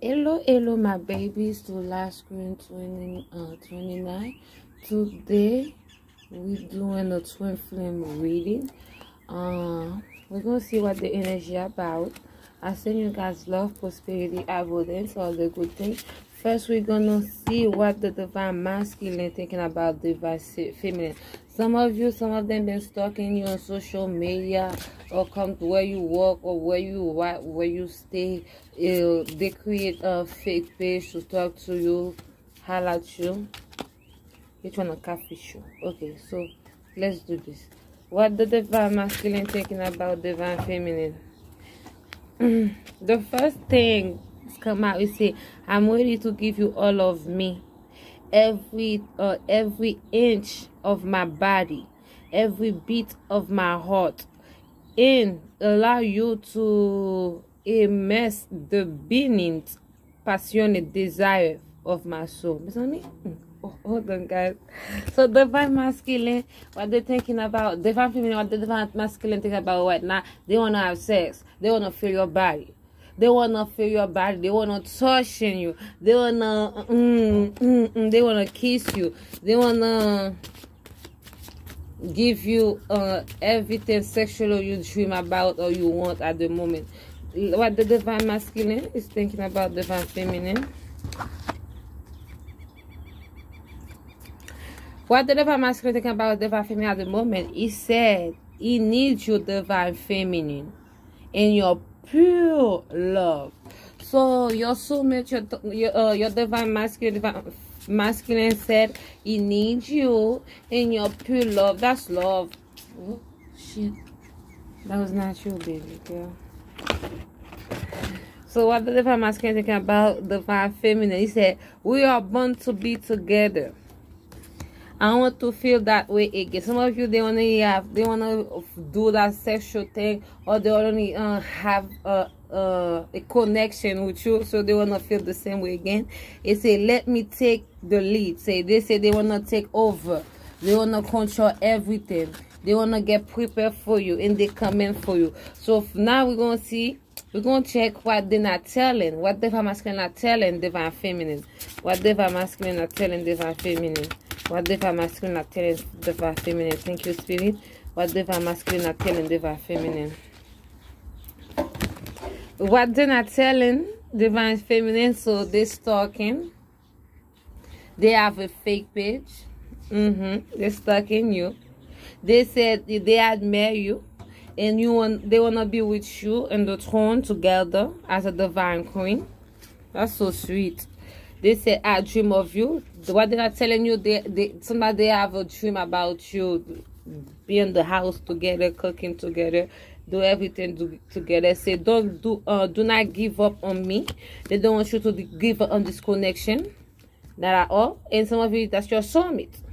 hello hello my babies to Last Queen 20 uh 29 today we're doing a twin flame reading. Uh we're gonna see what the energy about. I send you guys love prosperity abundance all the good things first we're gonna see what the divine masculine thinking about the divine feminine. Some of you some of them been stalking you on social media or come to where you work or where you where you stay. Uh, they create a fake page to talk to you highlight you. Each one? A catfish you okay so let's do this. What the divine masculine thinking about the divine feminine? The first thing come out you say i'm ready to give you all of me. Every uh, every inch of my body every beat of my heart and allow you to immerse the being passionate desire of my soul. Hmm. oh, hold on guys. So divine masculine what they're thinking about? Divine feminine what the divine masculine think about right now? They want to have sex. They want to feel your body they wanna feel your body. They wanna touch you. They wanna mm, mm, mm, they wanna kiss you. They wanna give you uh, everything sexual you dream about or you want at the moment. What the divine masculine is thinking about divine feminine. What the divine masculine thinking about the divine feminine at the moment, he said he needs you divine feminine in your pure love. So your soulmate, your your, uh, your divine masculine, divine masculine said he needs you in your pure love. That's love. Oh shit, that was not you, baby girl. So what the divine masculine thinking about divine feminine? He said we are born to be together. I want to feel that way again. Some of you they only have they wanna do that sexual thing or they only uh, have a, a, a connection with you, so they wanna feel the same way again. It say let me take the lead. Say they say they wanna take over. They wanna control everything. They wanna get prepared for you and they come in for you. So now we're gonna see we're going to check what they're not telling. What divine masculine are telling divine feminine. What divine masculine are telling divine feminine. What divine masculine are telling divine feminine. Thank you, Spirit. What divine masculine are telling divine feminine. What they're telling divine feminine, so they're stalking. They have a fake page. Mm-hmm. They're stalking you. They said they admire you and you want they want to be with you in the throne together as a divine queen that's so sweet they say i dream of you. What they're not telling you they they somebody they have a dream about you be in the house together cooking together do everything do, together. Say don't do uh do not give up on me. They don't want you to give up on this connection. Not at all. And some of you that's your soulmate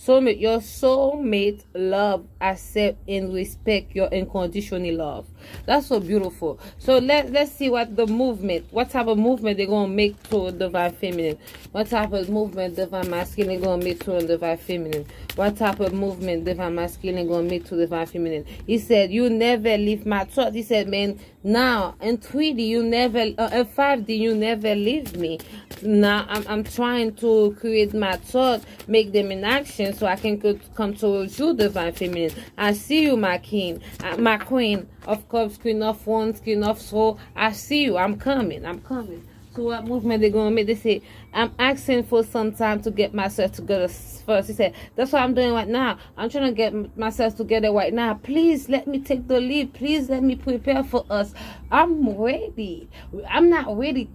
Soulmate, your soulmate love, accept and respect your unconditional love. That's so beautiful. So let, let's see what the movement, what type of movement they're going to make to divine feminine. What type of movement divine masculine going to make to divine feminine. What type of movement divine masculine to make to the divine feminine. He said, you never leave my thought. He said, man, now in 3D, you never, uh, in 5D, you never leave me. Now I'm, I'm trying to create my thought, make them in action so I can come you, divine feminine. I see you, my king, uh, my queen of cups, queen of wands, queen of soul. I see you. I'm coming. I'm coming. So what movement they gonna make? They say, I'm asking for some time to get myself together first. He said, that's what I'm doing right now. I'm trying to get myself together right now. Please let me take the lead. Please let me prepare for us. I'm ready. I'm not ready,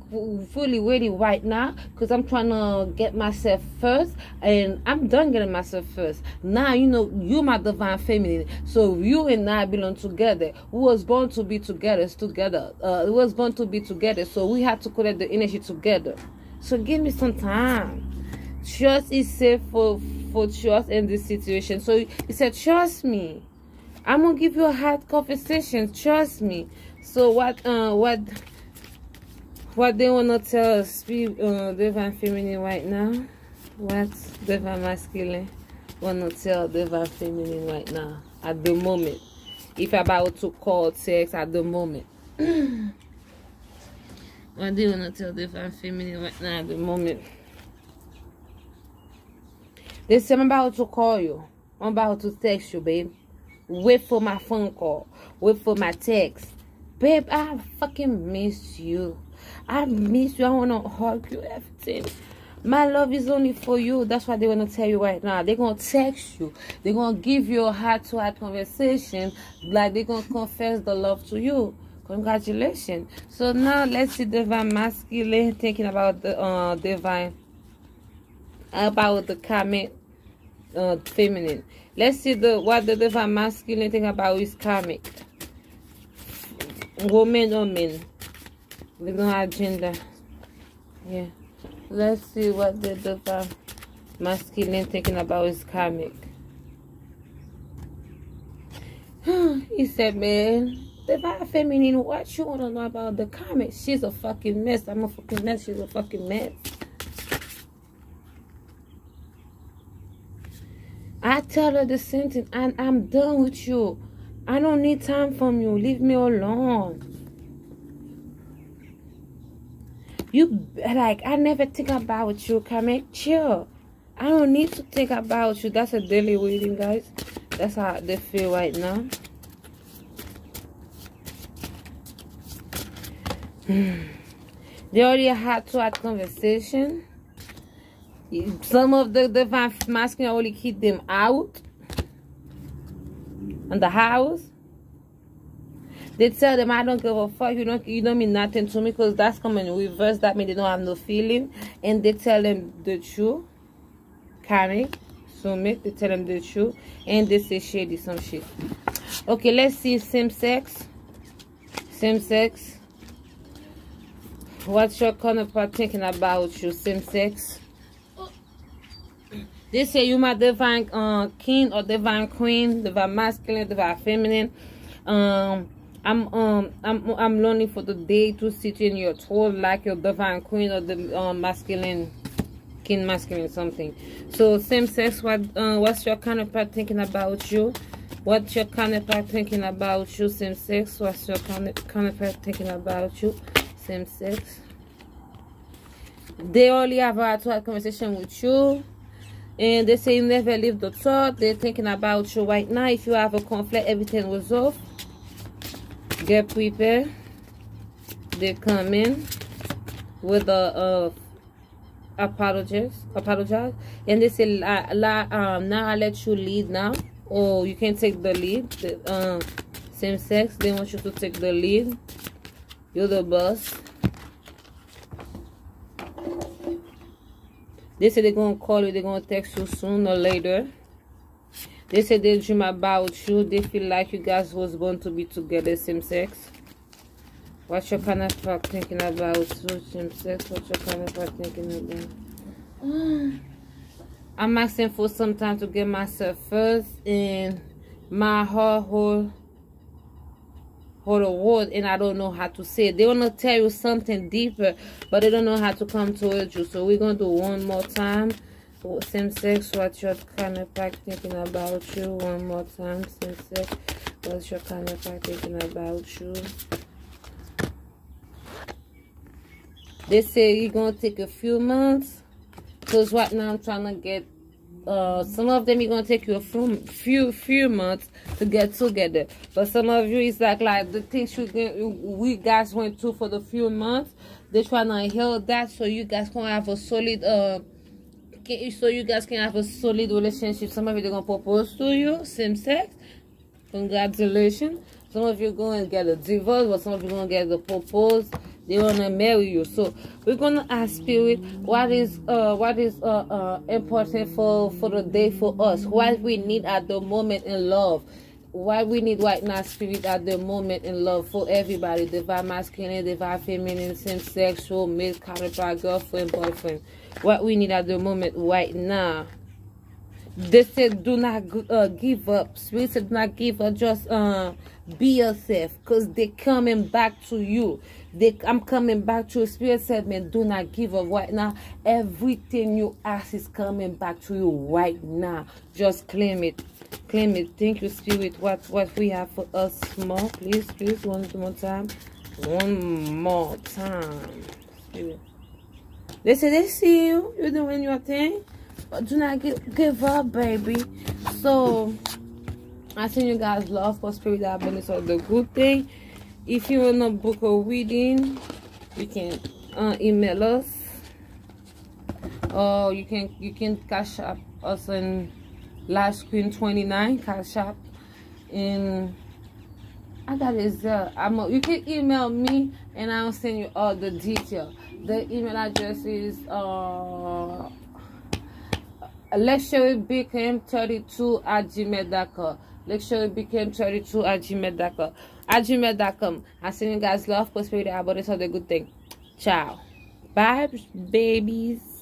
fully ready right now because I'm trying to get myself first. And I'm done getting myself first. Now, you know, you my divine feminine. So you and I belong together. We was born to be together, together. Uh, we was born to be together. So we have to collect the energy together. So give me some time. Trust is safe for, for trust in this situation. So he said, trust me. I'm gonna give you a hard conversation. Trust me. So what uh what what they wanna tell us uh divine feminine right now? What divine masculine wanna tell divine feminine right now at the moment? If about to call sex at the moment. What do you want to tell divine feminine right now at the moment? They say I'm about to call you. I'm about to text you, babe. Wait for my phone call. Wait for my text. Babe, I fucking miss you. I miss you. I want to hug you, everything. My love is only for you. That's what they want to tell you right now. They're going to text you. They're going to give you a heart-to-heart -heart conversation. Like they're going to confess the love to you. Congratulations. So now let's see the divine masculine thinking about the uh divine about the karmic uh feminine. Let's see the what the divine masculine think about is karmic. Woman or men. We don't have gender. Yeah. Let's see what the divine masculine thinking about is karmic. he said, man, divine feminine, what you want to know about the karmic? She's a fucking mess. I'm a fucking mess. She's a fucking mess. I tell her the same thing, and I'm done with you. I don't need time from you. Leave me alone. You like I never think about you, karmic. Chill. I don't need to think about you. That's a daily reading, guys. That's how they feel right now. they already had to have conversation. Some of the divine masculine already keep them out in the house. They tell them I don't give a fuck. You don't you don't mean nothing to me because that's coming in reverse. That means they don't have no feeling. And they tell them the truth. Carry. Submit. They tell them the truth. And they say shady some shit. Okay, let's see same sex. Same sex. What's your counterpart thinking about you? Same sex. They say you my divine uh, king or divine queen, divine masculine, divine feminine. Um, I'm um I'm I'm longing for the day to sit in your throne like your divine queen or the um, masculine king masculine something. So same sex what uh, what's your counterpart thinking about you? What's your counterpart thinking about you? Same sex. What's your counterpart thinking about you? Same sex. They only have a conversation with you. And they say never leave the thought. They're thinking about you right now. If you have a conflict, everything was off get prepared they come in with a uh, apologize apologize and they say la, la, um now i let you lead now or you can take the lead the, um same sex they want you to take the lead you're the boss they say they're gonna call you they're gonna text you soon or later they say they dream about you. They feel like you guys was born to be together, same sex. What's your kind of fuck thinking about same sex? What's your kind of fuck thinking about? I'm asking for some time to get myself first and my hold hold a word and I don't know how to say it. They want to tell you something deeper, but they don't know how to come towards you. So we're going to do one more time same sex what your kind of pack thinking about you one more time same sex what's your kind of pack thinking about you they say you're gonna take a few months because right now i'm trying to get uh some of them you're gonna take you a few few few months to get together but some of you is like like the things you get, we guys went through for the few months they're trying to heal that so you guys can have a solid uh can, so you guys can have a solid relationship. Some of you going to propose to you, same sex. Congratulations. Some of you going to get a divorce, but some of you going to get the propose. They want to marry you. So we're going to ask spirit what is uh what is uh, uh important for for the day for us. What we need at the moment in love what we need right now spirit at the moment in love for everybody divine masculine divine feminine same sexual male counterpart girlfriend boyfriend what we need at the moment right now they said do not uh, give up. Spirit said do not give up. Just uh be yourself because they coming back to you. They i'm coming back to you. Spirit said man do not give up right now. Everything you ask is coming back to you right now. Just claim it. Claim it. Thank you spirit. What what we have for us more please please one more time. One more time. spirit. They say they see you, you're doing your thing, do not give, give up, baby. So, I send you guys love, prosperity, abundance, all the good thing. If you want to book a reading, you can uh, email us, or you can you can Cash App us in Last Queen 29 Cash App in I got his uh, I'm a, you can email me and I'll send you all the detail. The email address is uh luxurybecome32 at gmail.com. Luxurybecome32 at gmail.com. At gmail.com. I send you guys love, prosperity, abundance, all the good thing. Ciao. Bye, babies.